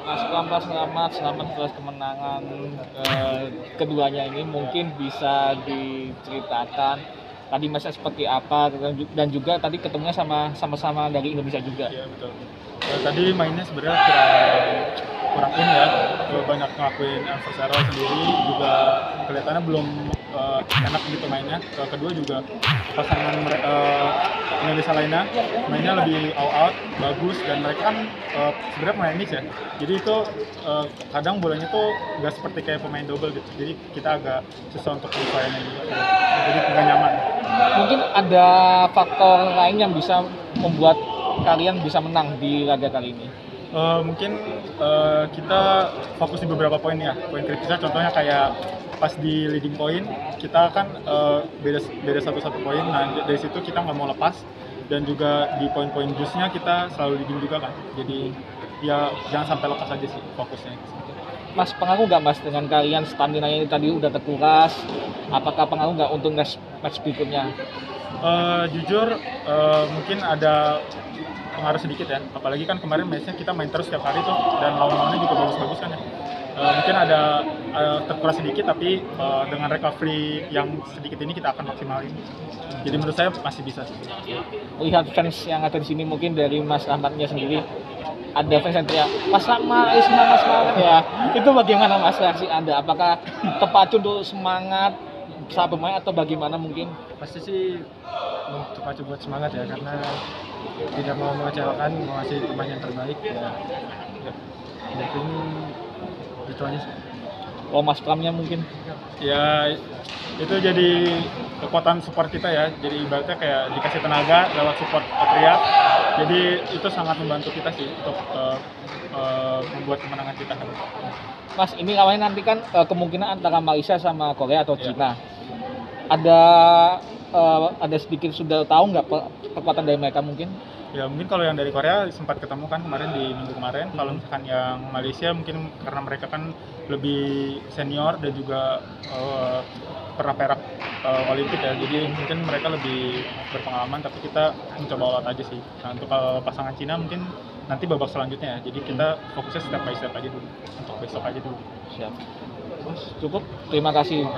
Mas selamat, selamat atas kemenangan eh, keduanya ini mungkin bisa diceritakan tadi masnya seperti apa dan ju- dan juga tadi ketemunya sama sama-sama dari Indonesia juga. Iya betul. Eh, tadi mainnya sebenarnya kurang kurang in ya. Eh, banyak ngelakuin adversarial sendiri juga kelihatannya belum eh, enak gitu mainnya. Kedua juga pasangan mere- eh, Indonesia lainnya mainnya lebih all out, bagus dan mereka kan eh, sebenarnya pemain mix ya. Jadi itu eh, kadang bolanya tuh nggak seperti kayak pemain double gitu. Jadi kita agak susah untuk penyesuaiannya gitu. Jadi nggak nyaman. Mungkin ada faktor lain yang bisa membuat kalian bisa menang di laga kali ini. Eh, mungkin eh, kita fokus di beberapa poin ya. Poin kritisnya contohnya kayak pas di leading point kita kan eh, beda beda satu satu poin. Nah dari situ kita nggak mau lepas dan juga di poin-poin jusnya kita selalu leading juga kan. Jadi ya jangan sampai lepas aja sih fokusnya. Mas pengaruh nggak mas dengan kalian stamina ini tadi udah terkuras? Apakah pengaruh nggak untuk match match berikutnya? Eh, jujur eh, mungkin ada pengaruh sedikit ya apalagi kan kemarin matchnya kita main terus setiap hari tuh dan lawan-lawannya juga bagus-bagus kan ya Eh, mungkin ada eh, terkuras sedikit tapi eh, dengan recovery yang sedikit ini kita akan maksimalin jadi menurut saya masih bisa sih Lihat fans yang ada di sini mungkin dari Mas Ahmadnya sendiri ada fans yang teriak Mas Ahmad, ayo semangat semangat ya. Itu bagaimana Mas reaksi Anda? Apakah terpacu untuk semangat saat bermain atau bagaimana mungkin? pasti sih untuk pacu buat semangat ya karena tidak mau mengecewakan mau ngasih pemain yang terbaik ya mungkin itu aja sih Kalau Mas Pramnya mungkin ya itu jadi kekuatan support kita ya jadi ibaratnya kayak dikasih tenaga lewat support teriak jadi itu sangat membantu kita sih untuk eh, eh, membuat kemenangan kita Mas ini awalnya nanti kan eh, kemungkinan antara Malaysia sama Korea atau Iya. Cina. Ada eh, ada sedikit sudah tahu nggak kekuatan dari mereka mungkin? Ya mungkin kalau yang dari Korea sempat ketemu kan kemarin di minggu kemarin kalau misalkan yang Malaysia mungkin karena mereka kan lebih senior dan juga eh, pernah perak eh, Olimpik ya jadi mungkin mereka lebih berpengalaman tapi kita mencoba olah aja sih nah untuk kalau pasangan Cina mungkin nanti babak selanjutnya ya jadi kita fokusnya step by step aja dulu untuk besok aja dulu Siap. Cukup. Terima kasih.